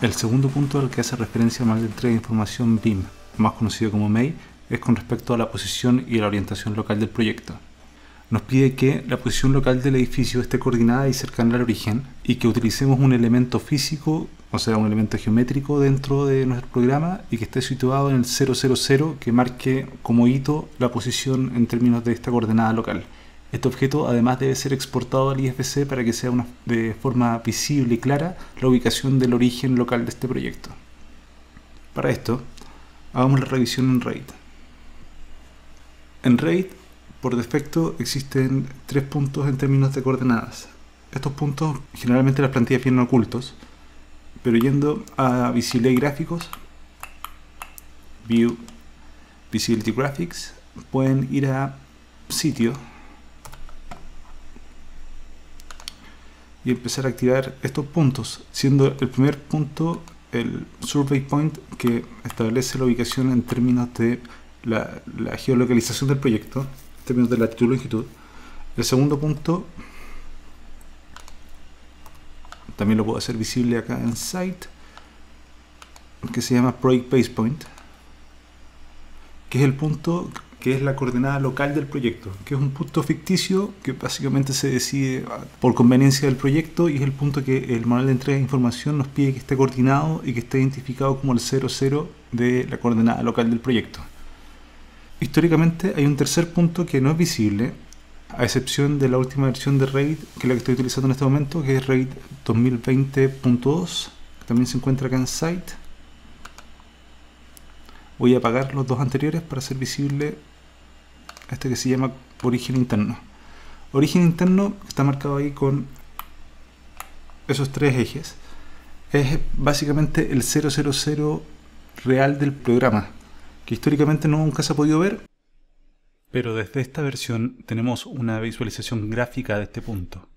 El segundo punto al que hace referencia más de entrega de información BIM, más conocido como MEI, es con respecto a la posición y la orientación local del proyecto. Nos pide que la posición local del edificio esté coordinada y cercana al origen y que utilicemos un elemento físico, o sea, un elemento geométrico dentro de nuestro programa y que esté situado en el 000 que marque como hito la posición en términos de esta coordenada local. Este objeto además debe ser exportado al IFC para que sea de forma visible y clara la ubicación del origen local de este proyecto. Para esto, hagamos la revisión en RAID. En RAID, por defecto, existen tres puntos en términos de coordenadas. Estos puntos generalmente las plantillas vienen ocultos, pero yendo a visibilidad y gráficos, View, Visibility Graphics, pueden ir a sitio y empezar a activar estos puntos, siendo el primer punto el survey point que establece la ubicación en términos de la, geolocalización del proyecto, en términos de latitud y longitud. El segundo punto también lo puedo hacer visible acá en site, que se llama project base point, que es el punto que es la coordenada local del proyecto, que es un punto ficticio que básicamente se decide por conveniencia del proyecto y es el punto que el manual de entrega de información nos pide que esté coordinado y que esté identificado como el 00 de la coordenada local del proyecto. Históricamente hay un tercer punto que no es visible, a excepción de la última versión de RAID, que es la que estoy utilizando en este momento, que es RAID 2020.2, que también se encuentra acá en site. Voy a apagar los dos anteriores para hacer visible este que se llama origen interno. Origen interno está marcado ahí con esos tres ejes. Es básicamente el 000 real del programa, que históricamente nunca se ha podido ver. Pero desde esta versión tenemos una visualización gráfica de este punto.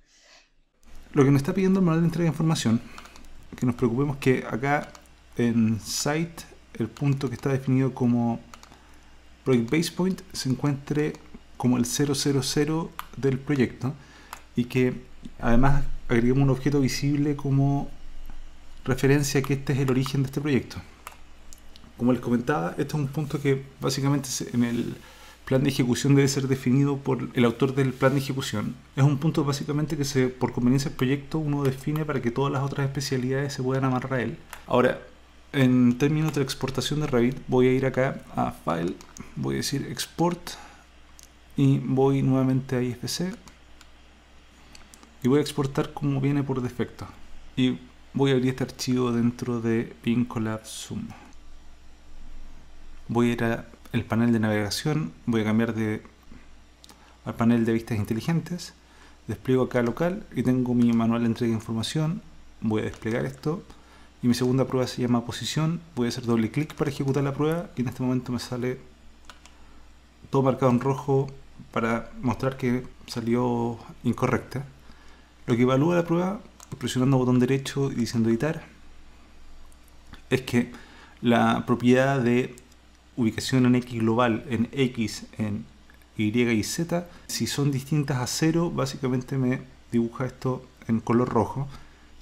Lo que nos está pidiendo el manual de entrega de información, que nos preocupemos que acá en site el punto que está definido como Project Base Point se encuentre como el 000 del proyecto y que además agreguemos un objeto visible como referencia que este es el origen de este proyecto. Como les comentaba, este es un punto que básicamente en el plan de ejecución debe ser definido por el autor del plan de ejecución. Es un punto básicamente que se, por conveniencia del proyecto uno define para que todas las otras especialidades se puedan amarrar a él. Ahora, en términos de exportación de Revit voy a ir acá a File, voy a decir Export y voy nuevamente a IFC y voy a exportar como viene por defecto. Y voy a abrir este archivo dentro de Vincolab Zoom voy a ir al panel de navegación voy a cambiar de al panel de vistas inteligentes despliego acá local y tengo mi manual de entrega de información. Voy a desplegar esto y mi segunda prueba se llama posición. Voy a hacer doble clic para ejecutar la prueba y en este momento me sale todo marcado en rojo para mostrar que salió incorrecta. Lo que evalúa la prueba, presionando botón derecho y diciendo editar, es que la propiedad de ubicación en X global, en X, en Y y Z, si son distintas a cero, básicamente me dibuja esto en color rojo.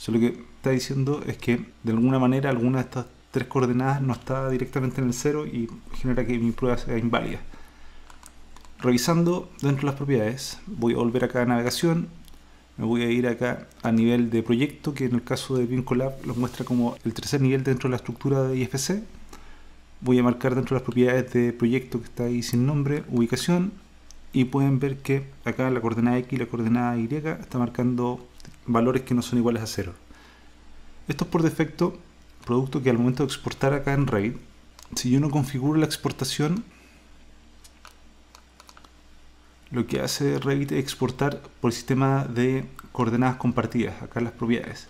Solo que está diciendo es que de alguna manera alguna de estas tres coordenadas no está directamente en el cero y genera que mi prueba sea inválida. Revisando dentro de las propiedades, voy a volver acá a navegación, me voy a ir acá a nivel de proyecto, que en el caso de Vincolab lo muestra como el tercer nivel dentro de la estructura de IFC. Voy a marcar dentro de las propiedades de proyecto que está ahí sin nombre, ubicación, y pueden ver que acá la coordenada X y la coordenada Y está marcando valores que no son iguales a cero. Esto es por defecto producto que al momento de exportar acá en RAID, si yo no configuro la exportación, lo que hace Revit es exportar por el sistema de coordenadas compartidas, acá las propiedades.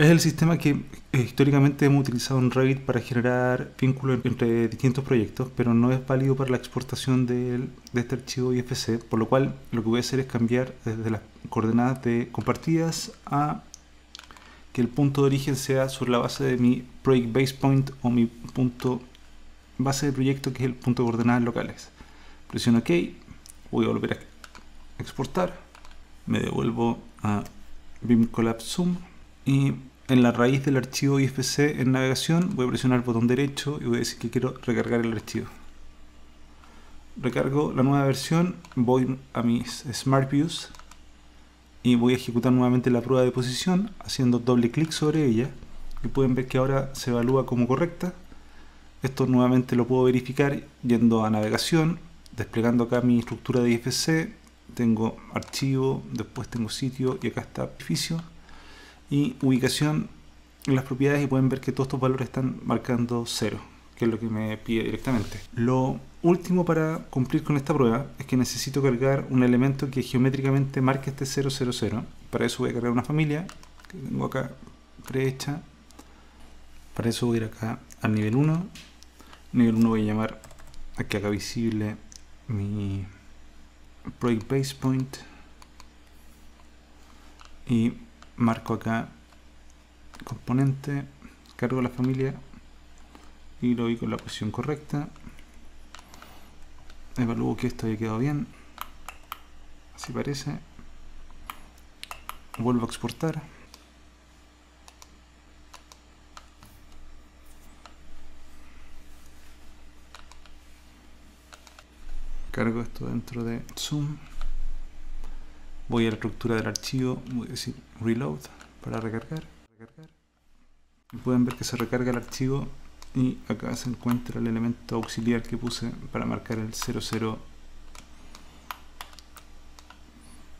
Es el sistema que eh, históricamente hemos utilizado en Revit para generar vínculos entre distintos proyectos, pero no es válido para la exportación de, este archivo IFC, por lo cual lo que voy a hacer es cambiar desde las coordenadas de compartidas a que el punto de origen sea sobre la base de mi project base point o mi punto base de proyecto que es el punto de coordenadas locales. Presiono OK, voy a volver a exportar, me devuelvo a BIM Collapse Zoom y en la raíz del archivo IFC en navegación voy a presionar el botón derecho y voy a decir que quiero recargar el archivo. Recargo la nueva versión, voy a mis Smart Views y voy a ejecutar nuevamente la prueba de posición haciendo doble clic sobre ella y pueden ver que ahora se evalúa como correcta. Esto nuevamente lo puedo verificar yendo a navegación, desplegando acá mi estructura de IFC, tengo archivo, después tengo sitio y acá está edificio y ubicación en las propiedades y pueden ver que todos estos valores están marcando cero que es lo que me pide directamente. Lo último para cumplir con esta prueba es que necesito cargar un elemento que geométricamente marque este 000. Para eso voy a cargar una familia que tengo acá prehecha. Para eso voy a ir acá al nivel 1. Nivel 1 voy a llamar a que haga visible mi project base point y marco acá componente, cargo la familia y lo vi con la posición correcta. Evalúo que esto haya quedado bien. Así parece vuelvo a exportar. Cargo esto dentro de zoom voy a la estructura del archivo voy a decir reload para recargar, y pueden ver que se recarga el archivo y acá se encuentra el elemento auxiliar que puse para marcar el 00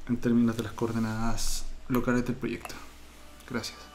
en términos de las coordenadas locales del proyecto. Gracias.